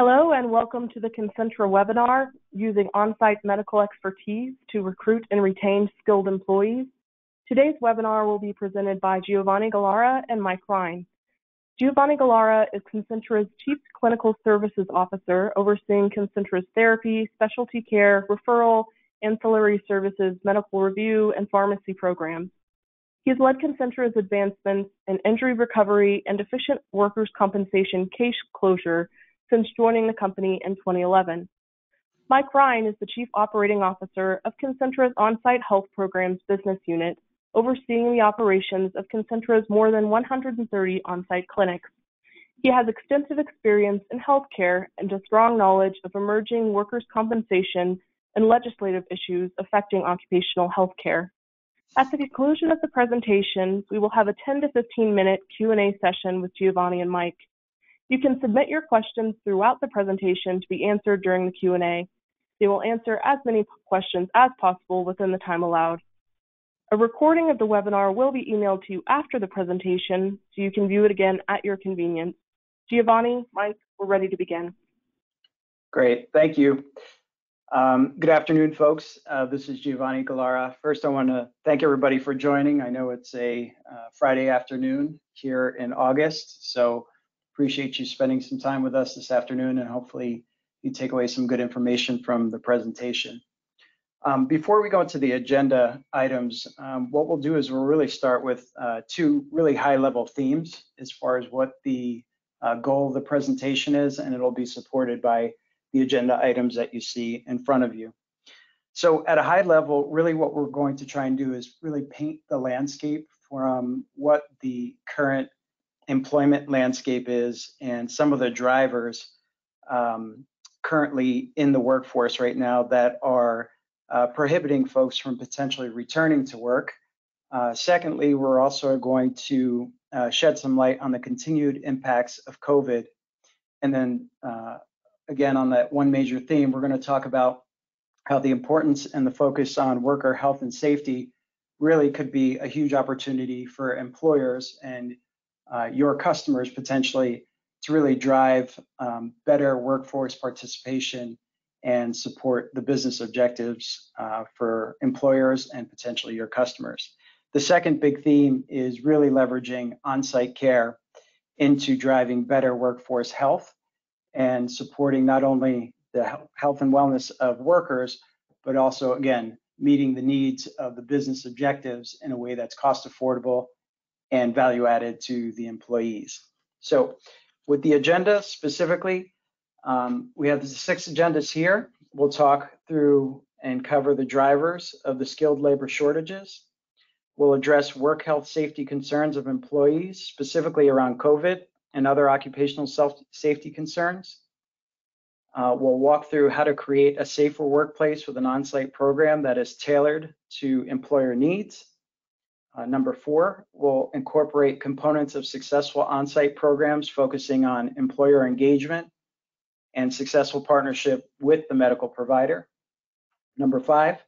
Hello and welcome to the Concentra webinar, Using On-Site Medical Expertise to Recruit and Retain Skilled Employees. Today's webinar will be presented by Giovanni Gallara and Mike Rhine. Giovanni Gallara is Concentra's Chief Clinical Services Officer, overseeing Concentra's therapy, specialty care, referral, ancillary services, medical review, and pharmacy programs. He has led Concentra's advancements in injury recovery and efficient workers' compensation case closure since joining the company in 2011. Mike Rhine is the Chief Operating Officer of Concentra's On-Site Health Programs Business Unit, overseeing the operations of Concentra's more than 130 on-site clinics. He has extensive experience in healthcare and a strong knowledge of emerging workers' compensation and legislative issues affecting occupational healthcare. At the conclusion of the presentation, we will have a 10 to 15 minute Q&A session with Giovanni and Mike. You can submit your questions throughout the presentation to be answered during the Q&A. They will answer as many questions as possible within the time allowed. A recording of the webinar will be emailed to you after the presentation so you can view it again at your convenience. Giovanni, Mike, we're ready to begin. Great, thank you. Um, good afternoon, folks. Uh, this is Giovanni Gallara. First, I want to thank everybody for joining. I know it's a uh, Friday afternoon here in August, so appreciate you spending some time with us this afternoon and hopefully you take away some good information from the presentation. Um, before we go into the agenda items, um, what we'll do is we'll really start with uh, two really high level themes as far as what the uh, goal of the presentation is, and it'll be supported by the agenda items that you see in front of you. So at a high level, really what we're going to try and do is really paint the landscape from what the current employment landscape is and some of the drivers um, currently in the workforce right now that are uh, prohibiting folks from potentially returning to work. Uh, secondly, we're also going to uh, shed some light on the continued impacts of COVID. And then uh, again, on that one major theme, we're going to talk about how the importance and the focus on worker health and safety really could be a huge opportunity for employers and uh, your customers potentially to really drive um, better workforce participation and support the business objectives uh, for employers and potentially your customers. The second big theme is really leveraging on-site care into driving better workforce health and supporting not only the health and wellness of workers, but also, again, meeting the needs of the business objectives in a way that's cost affordable and value added to the employees. So with the agenda specifically, um, we have the six agendas here. We'll talk through and cover the drivers of the skilled labor shortages. We'll address work health safety concerns of employees, specifically around COVID and other occupational self safety concerns. Uh, we'll walk through how to create a safer workplace with an on-site program that is tailored to employer needs. Uh, number four, we'll incorporate components of successful on-site programs focusing on employer engagement and successful partnership with the medical provider. Number five,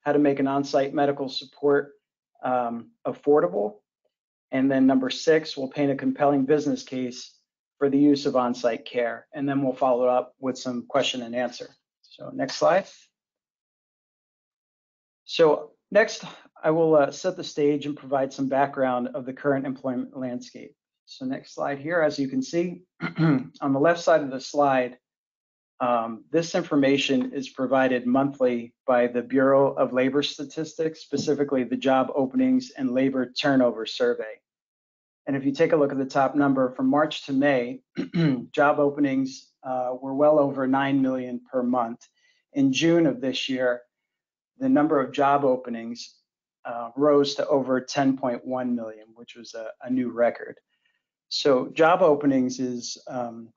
how to make an on-site medical support um, affordable. And then number six, we'll paint a compelling business case for the use of on-site care. And then we'll follow up with some question and answer. So next slide. So next, I will uh, set the stage and provide some background of the current employment landscape. So next slide here, as you can see, on the left side of the slide, um, this information is provided monthly by the Bureau of Labor Statistics, specifically the Job Openings and Labor Turnover Survey. And if you take a look at the top number from March to May, job openings uh, were well over 9 million per month. In June of this year, the number of job openings uh, rose to over 10.1 million, which was a, a, new record. So job openings is um,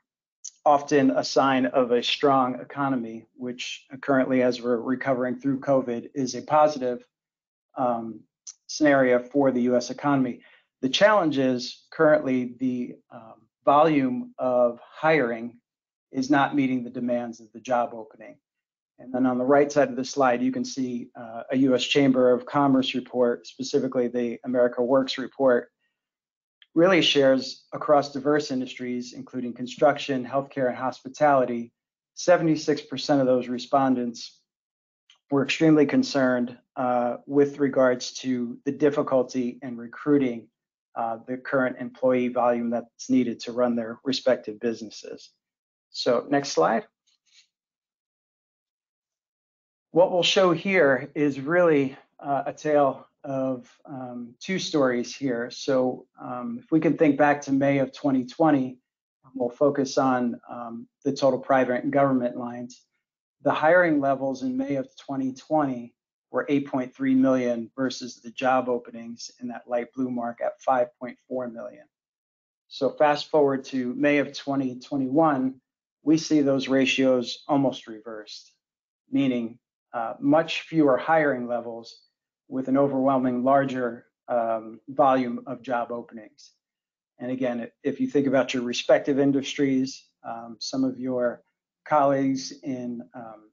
often a sign of a strong economy, which currently, as we're recovering through COVID, is a positive um, scenario for the U.S. economy. The challenge is currently the um, volume of hiring is not meeting the demands of the job opening. And then on the right side of the slide, you can see uh, a U.S. Chamber of Commerce report, specifically the America Works report, really shares across diverse industries, including construction, healthcare, and hospitality. 76% of those respondents were extremely concerned uh, with regards to the difficulty in recruiting uh, the current employee volume that's needed to run their respective businesses. So next slide. What we'll show here is really uh, a tale of um, two stories here. So um, if we can think back to May of 2020, we'll focus on um, the total private and government lines. The hiring levels in May of 2020 were 8.3 million versus the job openings in that light blue mark at 5.4 million. So fast forward to May of 2021, we see those ratios almost reversed, meaning uh, much fewer hiring levels with an overwhelming larger um, volume of job openings. And again, if you think about your respective industries, um, some of your colleagues in um,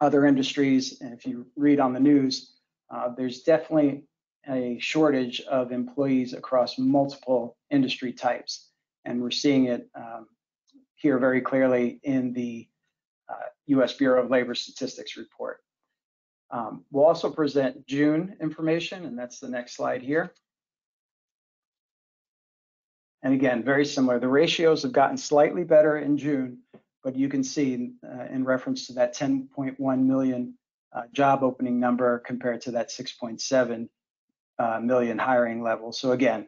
other industries, and if you read on the news, uh, there's definitely a shortage of employees across multiple industry types. And we're seeing it um, here very clearly in the US Bureau of Labor Statistics report. Um, we'll also present June information, and that's the next slide here. And again, very similar. The ratios have gotten slightly better in June, but you can see uh, in reference to that 10.1 million uh, job opening number compared to that 6.7 uh, million hiring level. So again,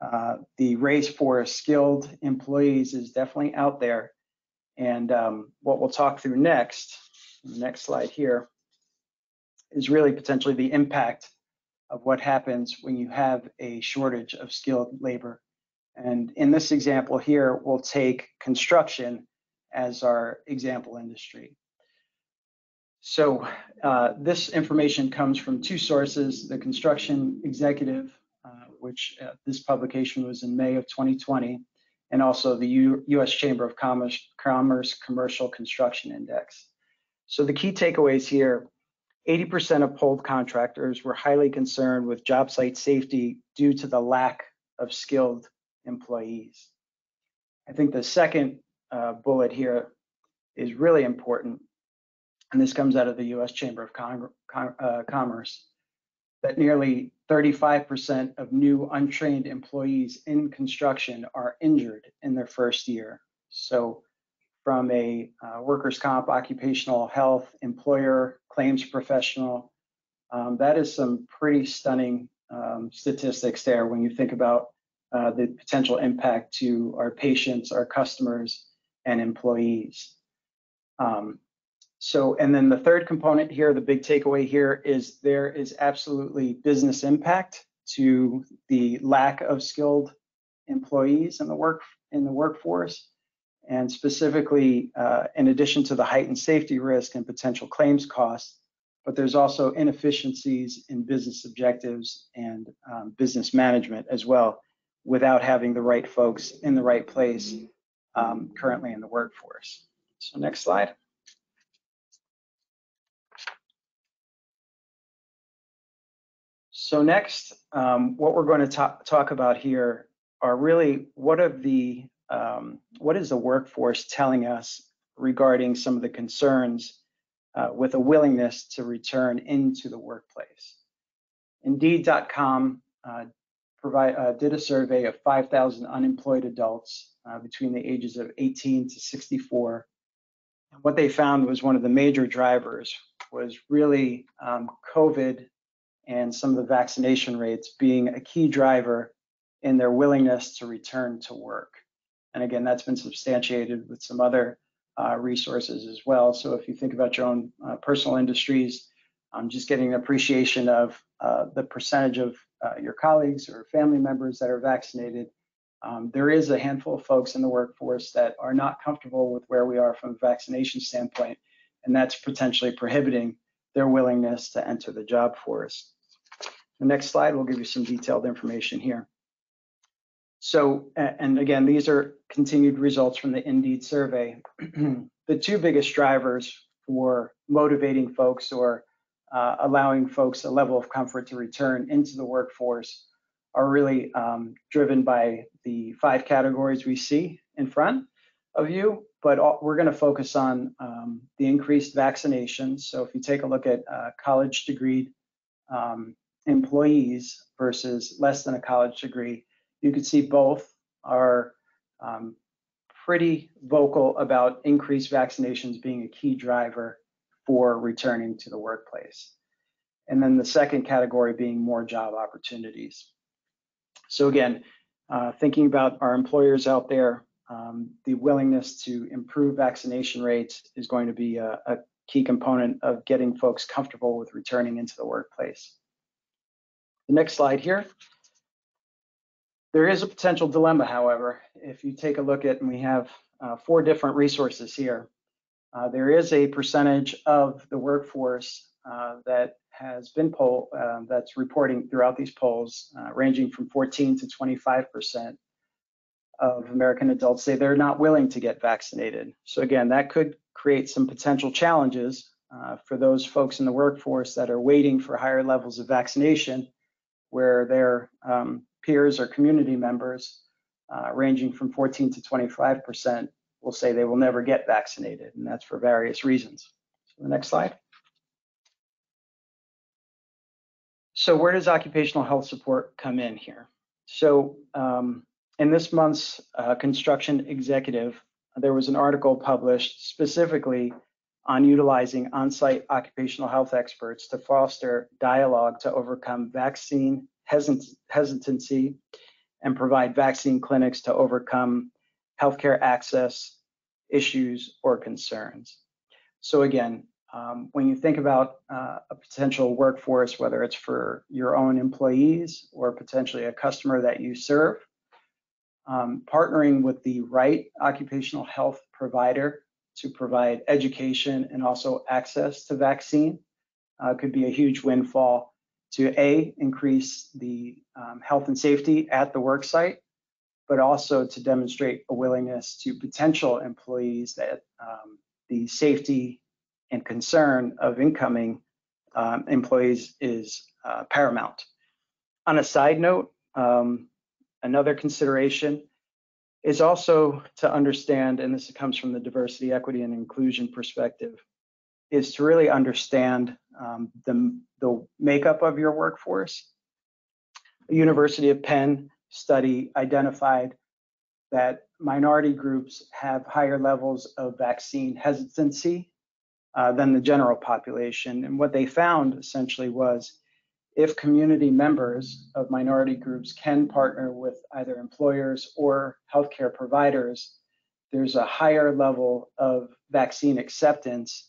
uh, the race for skilled employees is definitely out there. And um, what we'll talk through next, next slide here, is really potentially the impact of what happens when you have a shortage of skilled labor. And in this example here, we'll take construction as our example industry. So uh, this information comes from two sources, the Construction Executive, uh, which uh, this publication was in May of 2020, and also the U US Chamber of Commerce, Commerce Commercial Construction Index. So the key takeaways here 80% of polled contractors were highly concerned with job site safety due to the lack of skilled employees. I think the second uh, bullet here is really important, and this comes out of the US Chamber of Com Com uh, Commerce, that nearly 35% of new untrained employees in construction are injured in their first year. So from a uh, workers' comp, occupational health, employer, claims professional. Um, that is some pretty stunning um, statistics there when you think about uh, the potential impact to our patients, our customers, and employees. Um, so, and then the third component here, the big takeaway here is there is absolutely business impact to the lack of skilled employees in the work in the workforce and specifically, uh, in addition to the heightened safety risk and potential claims costs, but there's also inefficiencies in business objectives and um, business management as well, without having the right folks in the right place um, currently in the workforce. So next slide. So next, um, what we're going to talk, talk about here are really what the um, what is the workforce telling us regarding some of the concerns uh, with a willingness to return into the workplace. Indeed.com uh, uh, did a survey of 5,000 unemployed adults uh, between the ages of 18 to 64. And what they found was one of the major drivers was really um, COVID and some of the vaccination rates being a key driver in their willingness to return to work. And again, that's been substantiated with some other uh, resources as well. So if you think about your own uh, personal industries, um, just getting an appreciation of uh, the percentage of uh, your colleagues or family members that are vaccinated. Um, there is a handful of folks in the workforce that are not comfortable with where we are from a vaccination standpoint, and that's potentially prohibiting their willingness to enter the job force. The next slide will give you some detailed information here. So, and again, these are continued results from the Indeed survey. the two biggest drivers for motivating folks or uh, allowing folks a level of comfort to return into the workforce are really um, driven by the five categories we see in front of you, but all, we're going to focus on um, the increased vaccinations. So if you take a look at uh, college degree um, employees versus less than a college degree, you can see both are um, pretty vocal about increased vaccinations being a key driver for returning to the workplace. And then the second category being more job opportunities. So again, uh, thinking about our employers out there, um, the willingness to improve vaccination rates is going to be a, a key component of getting folks comfortable with returning into the workplace. The next slide here. There is a potential dilemma, however, if you take a look at, and we have uh, four different resources here. Uh, there is a percentage of the workforce uh, that has been poll uh, that's reporting throughout these polls, uh, ranging from 14 to 25 percent of American adults say they're not willing to get vaccinated. So again, that could create some potential challenges uh, for those folks in the workforce that are waiting for higher levels of vaccination, where their um, peers or community members, uh, ranging from 14 to 25 percent, will say they will never get vaccinated, and that's for various reasons. So the next slide. So where does occupational health support come in here? So um, in this month's uh, Construction Executive, there was an article published specifically on utilizing on-site occupational health experts to foster dialogue to overcome vaccine hesitancy and provide vaccine clinics to overcome healthcare access issues or concerns. So again, um, when you think about uh, a potential workforce, whether it's for your own employees or potentially a customer that you serve, um, partnering with the right occupational health provider to provide education and also access to vaccine uh, could be a huge windfall to A, increase the um, health and safety at the work site, but also to demonstrate a willingness to potential employees that um, the safety and concern of incoming um, employees is uh, paramount. On a side note, um, another consideration is also to understand, and this comes from the diversity, equity, and inclusion perspective, is to really understand um, the, the makeup of your workforce. A University of Penn study identified that minority groups have higher levels of vaccine hesitancy uh, than the general population. And what they found essentially was if community members of minority groups can partner with either employers or healthcare providers, there's a higher level of vaccine acceptance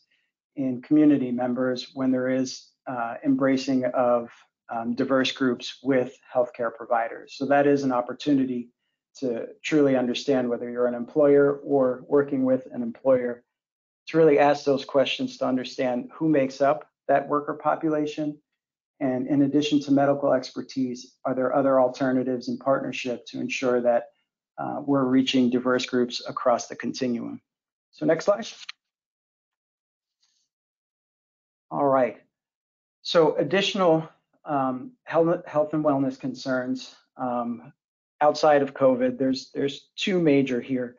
in community members when there is uh, embracing of um, diverse groups with healthcare providers. So that is an opportunity to truly understand whether you're an employer or working with an employer to really ask those questions to understand who makes up that worker population. And in addition to medical expertise, are there other alternatives in partnership to ensure that uh, we're reaching diverse groups across the continuum? So next slide. All right. So additional um, health, health and wellness concerns um, outside of COVID, there's there's two major here.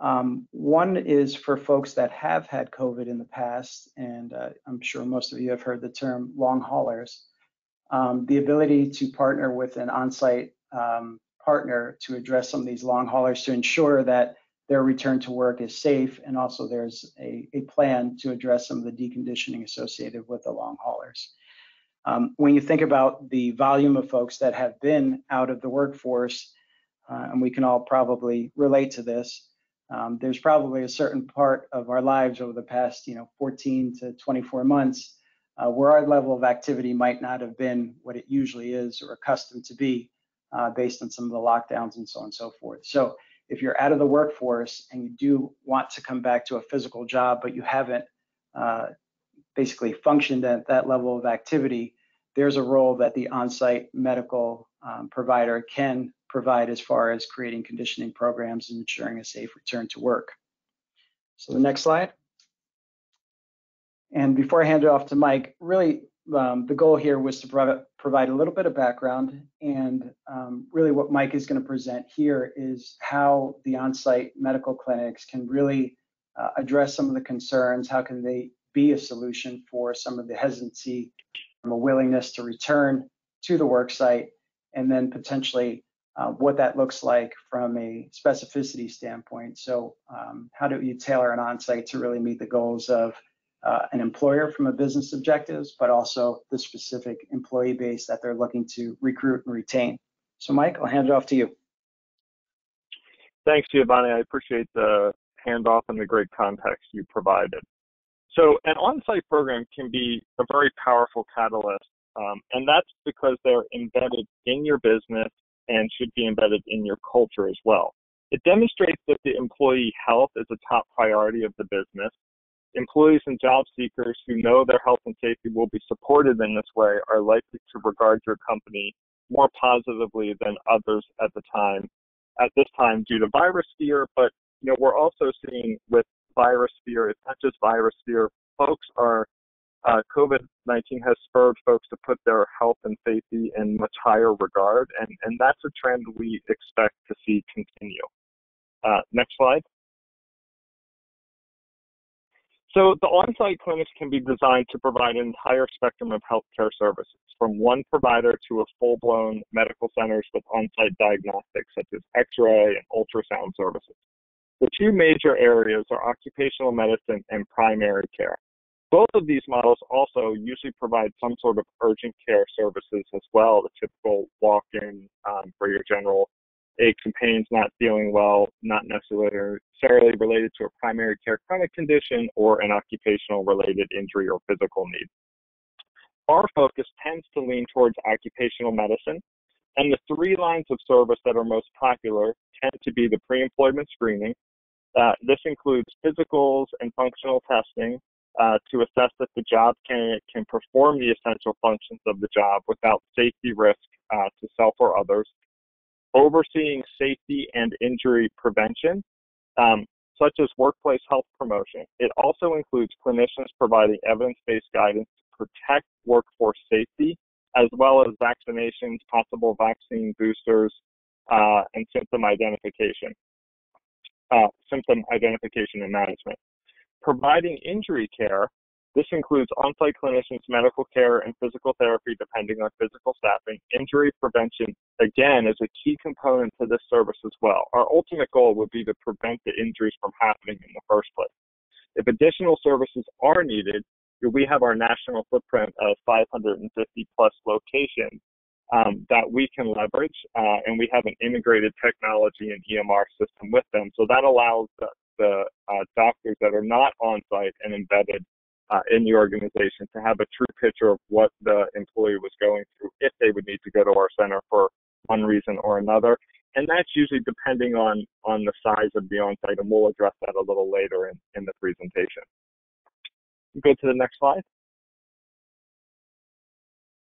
Um, one is for folks that have had COVID in the past, and uh, I'm sure most of you have heard the term long haulers. Um, the ability to partner with an on-site um, partner to address some of these long haulers to ensure that their return to work is safe, and also there's a, a plan to address some of the deconditioning associated with the long haulers. Um, when you think about the volume of folks that have been out of the workforce, uh, and we can all probably relate to this, um, there's probably a certain part of our lives over the past, you know, 14 to 24 months uh, where our level of activity might not have been what it usually is or accustomed to be uh, based on some of the lockdowns and so on and so forth. So if you're out of the workforce and you do want to come back to a physical job, but you haven't uh, basically functioned at that level of activity, there's a role that the on-site medical um, provider can provide as far as creating conditioning programs and ensuring a safe return to work. So the next slide. And before I hand it off to Mike, really um, the goal here was to pro- provide a little bit of background, and um, really what Mike is going to present here is how the on-site medical clinics can really uh, address some of the concerns. How can they be a solution for some of the hesitancy, a willingness to return to the work site, and then potentially uh, what that looks like from a specificity standpoint. So, um, how do you tailor an on-site to really meet the goals of uh, an employer from a business objectives, but also the specific employee base that they're looking to recruit and retain. So, Mike, I'll hand it off to you. Thanks, Giovanni. I appreciate the handoff and the great context you provided. So, an on site program can be a very powerful catalyst, um, and that's because they're embedded in your business and should be embedded in your culture as well. It demonstrates that the employee health is a top priority of the business Employees and job seekers who know their health and safety will be supported in this way are likely to regard your company more positively than others at the time at this time due to virus fear, but you know, we're also seeing with virus fear, it's not just virus fear, folks are uh, COVID-19 has spurred folks to put their health and safety in much higher regard, and, and that's a trend we expect to see continue. Uh, next slide. So the on-site clinics can be designed to provide an entire spectrum of healthcare services, from one provider to a full-blown medical centers with on-site diagnostics such as X-ray and ultrasound services. The two major areas are occupational medicine and primary care. Both of these models also usually provide some sort of urgent care services as well, the typical walk-in um, for your general and pains, not feeling well, not necessarily related to a primary care chronic condition or an occupational related injury or physical need. Our focus tends to lean towards occupational medicine, and the three lines of service that are most popular tend to be the pre employment screening. Uh, this includes physicals and functional testing uh, to assess that the job candidate can perform the essential functions of the job without safety risk uh, to self or others overseeing safety and injury prevention, um, such as workplace health promotion. It also includes clinicians providing evidence-based guidance to protect workforce safety, as well as vaccinations, possible vaccine boosters, uh, and symptom identification. Uh, symptom identification and management. Providing injury care this includes on-site clinicians, medical care, and physical therapy depending on physical staffing. Injury prevention, again, is a key component to this service as well. Our ultimate goal would be to prevent the injuries from happening in the first place. If additional services are needed, we have our national footprint of 550 plus locations um, that we can leverage, uh, and we have an integrated technology and EMR system with them. So that allows the, the uh, doctors that are not on site and embedded uh, in the organization to have a true picture of what the employee was going through if they would need to go to our center for one reason or another. And that's usually depending on, on the size of the on-site, and we'll address that a little later in, in the presentation. Go to the next slide.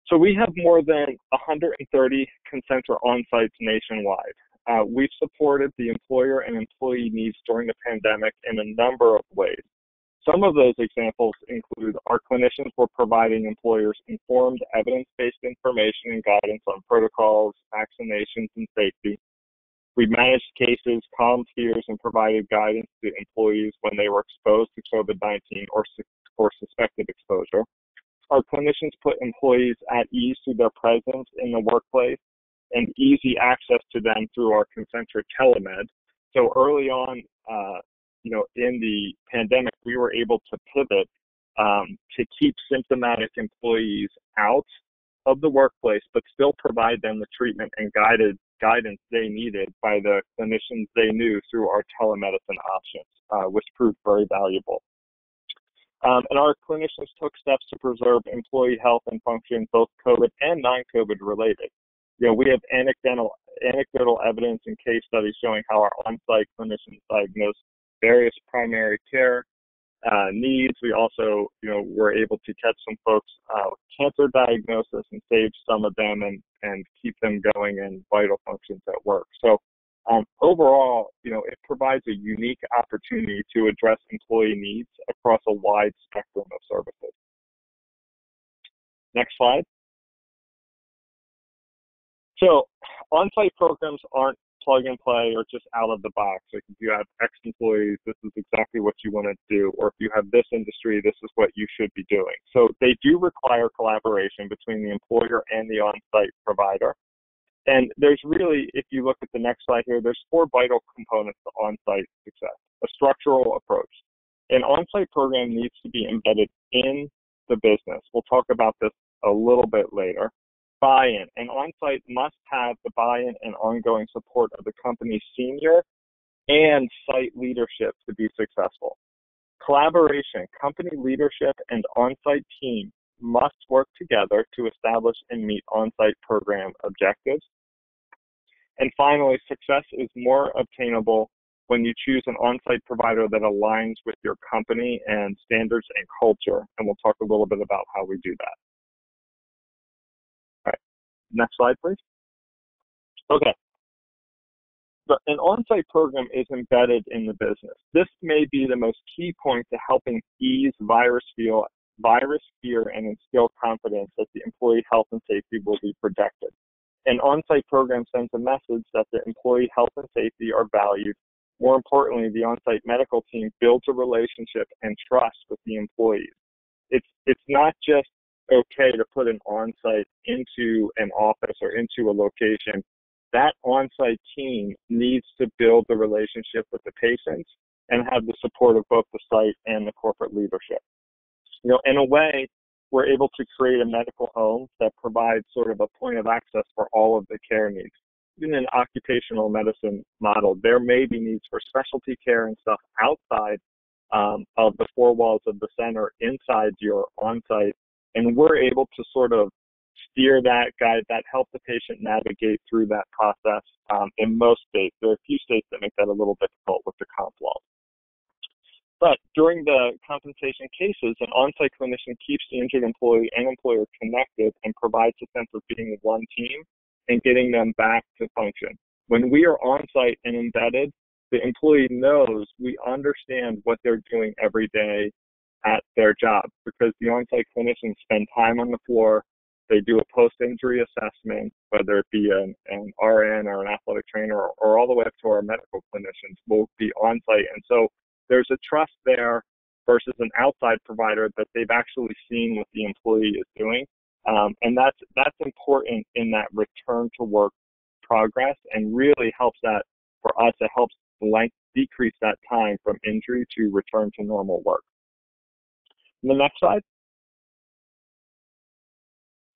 So we have more than 130 Concentra on-sites nationwide. Uh, we've supported the employer and employee needs during the pandemic in a number of ways. Some of those examples include our clinicians were providing employers informed evidence-based information and guidance on protocols, vaccinations, and safety. We managed cases, calmed fears, and provided guidance to employees when they were exposed to COVID-19 or, or suspected exposure. Our clinicians put employees at ease through their presence in the workplace and easy access to them through our Concentra telemed. So early on, uh, you know, in the pandemic, we were able to pivot um, to keep symptomatic employees out of the workplace, but still provide them the treatment and guided guidance they needed by the clinicians they knew through our telemedicine options, uh, which proved very valuable. Um, and our clinicians took steps to preserve employee health and function, both COVID and non-COVID related. You know, we have anecdotal anecdotal evidence and case studies showing how our on-site clinicians diagnosed various primary care uh, needs. We also, you know, were able to catch some folks uh, with cancer diagnosis and save some of them and, and keep them going in vital functions at work. So um, overall, you know, it provides a unique opportunity to address employee needs across a wide spectrum of services. Next slide. So on-site programs aren't plug and play or just out of the box. Like if you have X employees, this is exactly what you want to do. Or if you have this industry, this is what you should be doing. So they do require collaboration between the employer and the on-site provider. And there's really, if you look at the next slide here, there's four vital components to on-site success. A structural approach. An on-site program needs to be embedded in the business. We'll talk about this a little bit later buy-in. An on-site must have the buy-in and ongoing support of the company's senior and site leadership to be successful. Collaboration, company leadership and on-site team must work together to establish and meet on-site program objectives. And finally, success is more obtainable when you choose an on-site provider that aligns with your company and standards and culture. And we'll talk a little bit about how we do that. Next slide, please. Okay. But an on-site program is embedded in the business. This may be the most key point to helping ease virus fear, virus fear and instill confidence that the employee health and safety will be protected. An on-site program sends a message that the employee health and safety are valued. More importantly, the on-site medical team builds a relationship and trust with the employees. It's it's not just okay to put an on-site into an office or into a location, that on-site team needs to build the relationship with the patients and have the support of both the site and the corporate leadership. You know, in a way, we're able to create a medical home that provides sort of a point of access for all of the care needs. In an occupational medicine model, there may be needs for specialty care and stuff outside um, of the four walls of the center inside your on-site and we're able to sort of steer that, guide that, help the patient navigate through that process. Um, in most states, there are a few states that make that a little difficult with the comp law. But during the compensation cases, an on-site clinician keeps the injured employee and employer connected and provides a sense of being one team and getting them back to function. When we are on-site and embedded, the employee knows we understand what they're doing every day at their job because the on-site clinicians spend time on the floor. They do a post-injury assessment, whether it be an, an RN or an athletic trainer or, or all the way up to our medical clinicians will be on-site. And so there's a trust there versus an outside provider that they've actually seen what the employee is doing. Um, and that's, that's important in that return to work progress and really helps that for us, it helps length, decrease that time from injury to return to normal work. The next slide.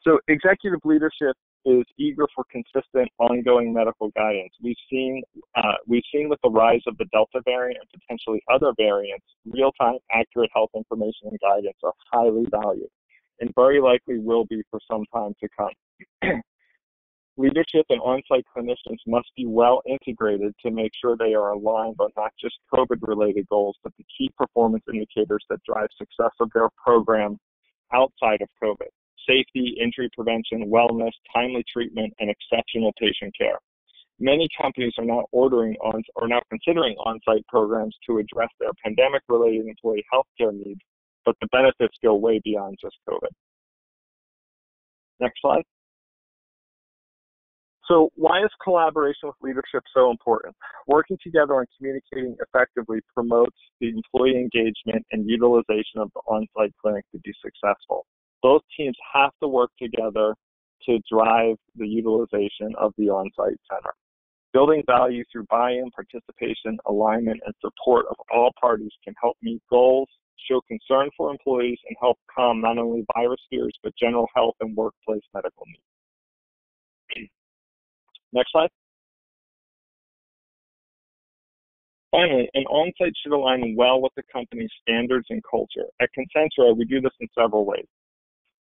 So executive leadership is eager for consistent, ongoing medical guidance. We've seen uh, we've seen with the rise of the Delta variant and potentially other variants, real-time, accurate health information and guidance are highly valued, and very likely will be for some time to come. Leadership and on-site clinicians must be well integrated to make sure they are aligned on not just COVID-related goals, but the key performance indicators that drive success of their program outside of COVID. Safety, injury prevention, wellness, timely treatment, and exceptional patient care. Many companies are now ordering on or now considering on-site programs to address their pandemic-related employee healthcare needs, but the benefits go way beyond just COVID. Next slide. So why is collaboration with leadership so important? Working together and communicating effectively promotes the employee engagement and utilization of the on-site clinic to be successful. Both teams have to work together to drive the utilization of the on-site center. Building value through buy-in, participation, alignment, and support of all parties can help meet goals, show concern for employees, and help calm not only virus fears, but general health and workplace medical needs. Next slide. Finally, an on-site should align well with the company's standards and culture. At Concentra, we do this in several ways.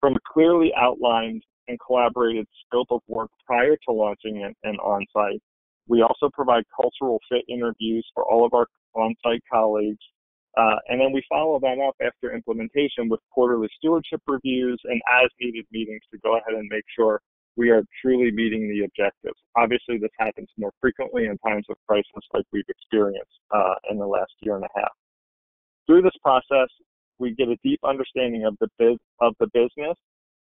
From a clearly outlined and collaborated scope of work prior to launching an, on-site, we also provide cultural fit interviews for all of our on-site colleagues. Uh, and then we follow that up after implementation with quarterly stewardship reviews and as needed meetings to go ahead and make sure we are truly meeting the objectives. Obviously, this happens more frequently in times of crisis like we've experienced uh, in the last year and a half. Through this process, we get a deep understanding of the biz- of the business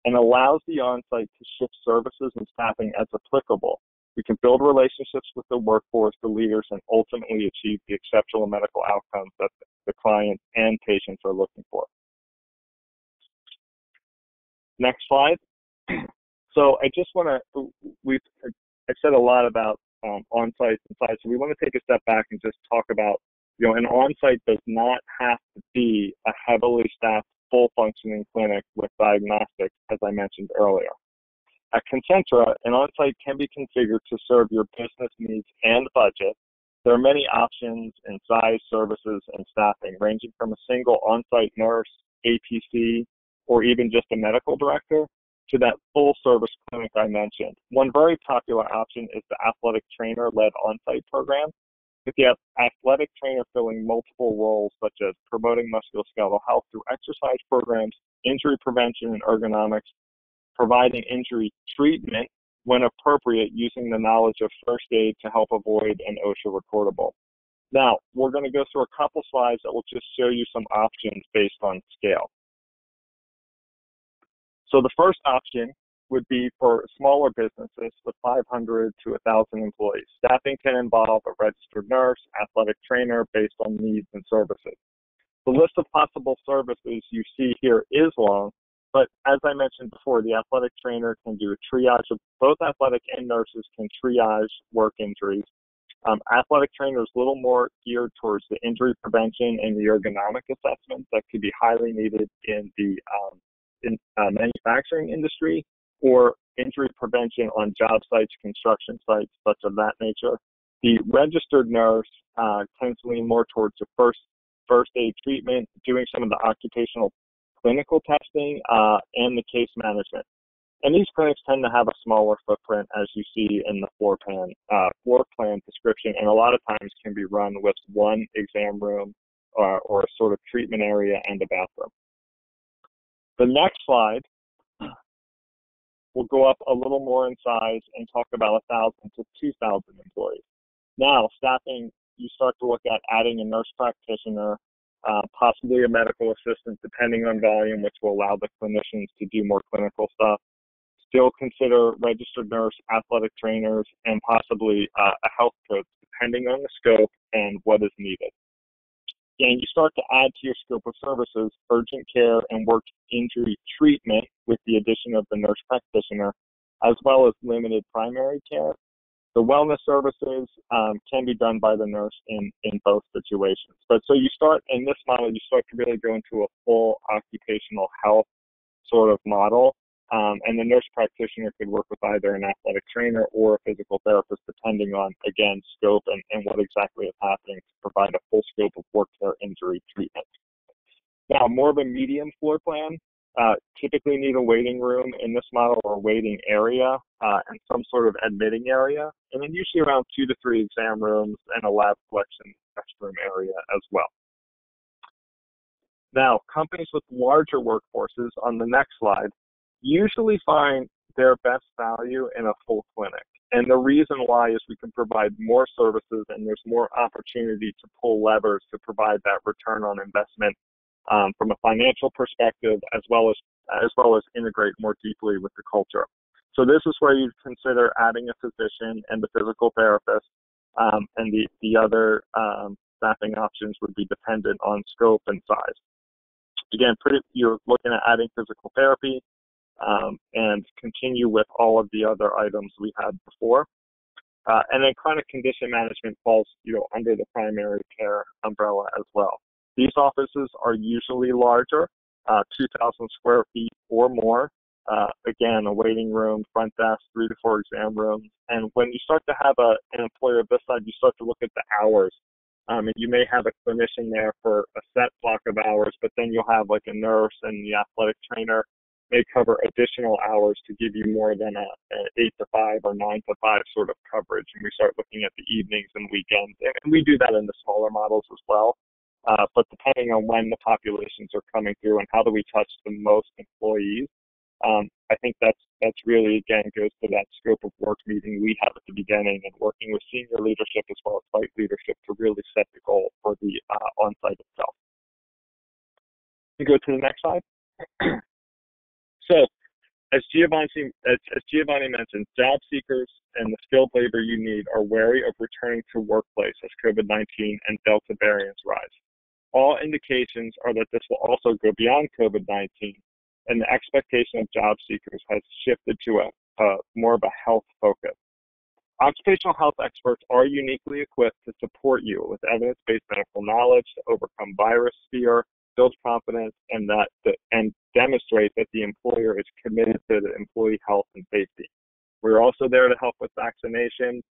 and allows the on-site to shift services and staffing as applicable. We can build relationships with the workforce, the leaders, and ultimately achieve the exceptional medical outcomes that the client and patients are looking for. Next slide. So I just want to, we've, I said a lot about um, on-site and site, so we want to take a step back and just talk about, you know, an on-site does not have to be a heavily staffed, full functioning clinic with diagnostics, as I mentioned earlier. At Concentra, an on-site can be configured to serve your business needs and budget. There are many options in size, services, and staffing, ranging from a single on-site nurse, APC, or even just a medical director, to that full service clinic I mentioned. One very popular option is the athletic trainer led on site program, with the athletic trainer filling multiple roles such as promoting musculoskeletal health through exercise programs, injury prevention and ergonomics, providing injury treatment when appropriate using the knowledge of first aid to help avoid an OSHA recordable. Now, we're going to go through a couple slides that will just show you some options based on scale. So the first option would be for smaller businesses with 500 to 1,000 employees. Staffing can involve a registered nurse, athletic trainer based on needs and services. The list of possible services you see here is long, but as I mentioned before, the athletic trainer can do a triage of both athletic and nurses can triage work injuries. Um, athletic trainer is a little more geared towards the injury prevention and the ergonomic assessment that could be highly needed in the um, in, uh, manufacturing industry or injury prevention on job sites, construction sites, such of that nature. The registered nurse uh, tends to lean more towards the first first aid treatment, doing some of the occupational clinical testing, uh, and the case management. And these clinics tend to have a smaller footprint, as you see in the floor plan uh, floor plan description, and a lot of times can be run with one exam room or, or a sort of treatment area and a bathroom. The next slide will go up a little more in size and talk about 1,000 to 2,000 employees. Now, staffing, you start to look at adding a nurse practitioner, uh, possibly a medical assistant, depending on volume, which will allow the clinicians to do more clinical stuff. Still consider registered nurse, athletic trainers, and possibly uh, a health coach, depending on the scope and what is needed and you start to add to your scope of services urgent care and work injury treatment with the addition of the nurse practitioner, as well as limited primary care. The wellness services um, can be done by the nurse in, in both situations. But so you start in this model, you start to really go into a full occupational health sort of model um, and the nurse practitioner could work with either an athletic trainer or a physical therapist, depending on, again, scope and, and what exactly is happening to provide a full scope of work care injury treatment. Now, more of a medium floor plan, uh, typically need a waiting room in this model or waiting area uh, and some sort of admitting area, and then usually around two to three exam rooms and a lab collection restroom area as well. Now, companies with larger workforces on the next slide usually find their best value in a full clinic. And the reason why is we can provide more services and there's more opportunity to pull levers to provide that return on investment um, from a financial perspective as well as as well as integrate more deeply with the culture. So this is where you'd consider adding a physician and the physical therapist, um, and the the other um, staffing options would be dependent on scope and size. Again, pretty, you're looking at adding physical therapy, um, and continue with all of the other items we had before. Uh, and then chronic condition management falls, you know, under the primary care umbrella as well. These offices are usually larger, uh, 2,000 square feet or more. Uh, again, a waiting room, front desk, three to four exam rooms. And when you start to have a, an employer of this side, you start to look at the hours. Um, and you may have a clinician there for a set block of hours, but then you'll have like a nurse and the athletic trainer may cover additional hours to give you more than a, a eight to five or nine to five sort of coverage. And we start looking at the evenings and weekends, and we do that in the smaller models as well. Uh, but depending on when the populations are coming through and how do we touch the most employees, um, I think that's that's really again goes to that scope of work meeting we have at the beginning and working with senior leadership as well as site leadership to really set the goal for the uh, on-site itself. You go to the next slide. So as Giovanni, as, as Giovanni mentioned, job seekers and the skilled labor you need are wary of returning to workplace as COVID-19 and Delta variants rise. All indications are that this will also go beyond COVID-19, and the expectation of job seekers has shifted to a, a more of a health focus. Occupational health experts are uniquely equipped to support you with evidence-based medical knowledge to overcome virus fear, build confidence, and that the, and demonstrate that the employer is committed to the employee health and safety. We're also there to help with vaccination,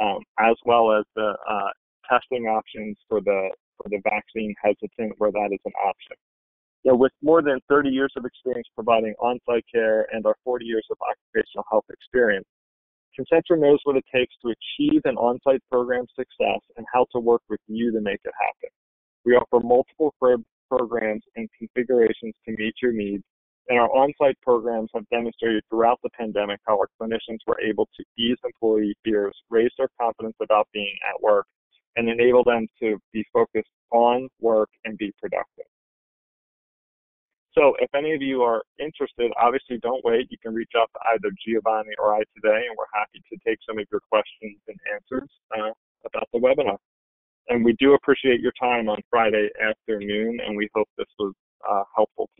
um, as well as the uh, testing options for the for the vaccine hesitant where that is an option. You with more than 30 years of experience providing on-site care and our 40 years of occupational health experience, Concentra knows what it takes to achieve an on-site program success and how to work with you to make it happen. We offer multiple programs and configurations to meet your needs, and our on-site programs have demonstrated throughout the pandemic how our clinicians were able to ease employee fears, raise their confidence about being at work, and enable them to be focused on work and be productive. So if any of you are interested, obviously don't wait. You can reach out to either Giovanni or I today, and we're happy to take some of your questions and answers uh, about the webinar. And we do appreciate your time on Friday afternoon, and we hope this was uh, helpful